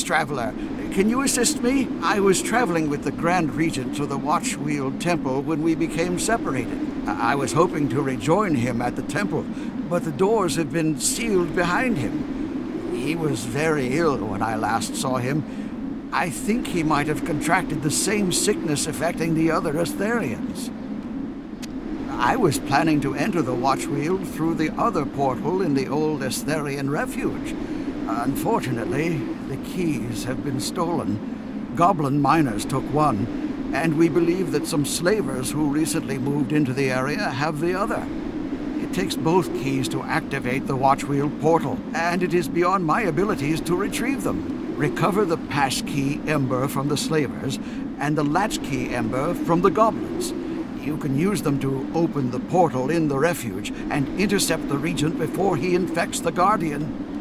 traveler. Can you assist me? I was traveling with the Grand Regent to the Watchwheel Temple when we became separated. I was hoping to rejoin him at the temple, but the doors have been sealed behind him. He was very ill when I last saw him. I think he might have contracted the same sickness affecting the other Estherians. I was planning to enter the Watchwheel through the other portal in the old Estherian refuge. Unfortunately, the keys have been stolen. Goblin miners took one, and we believe that some slavers who recently moved into the area have the other. It takes both keys to activate the Watchwheel portal, and it is beyond my abilities to retrieve them. Recover the passkey ember from the slavers, and the latchkey ember from the goblins. You can use them to open the portal in the refuge and intercept the Regent before he infects the Guardian.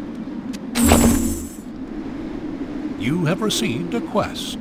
You have received a quest.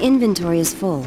Inventory is full.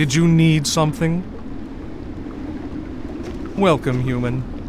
Did you need something? Welcome, human.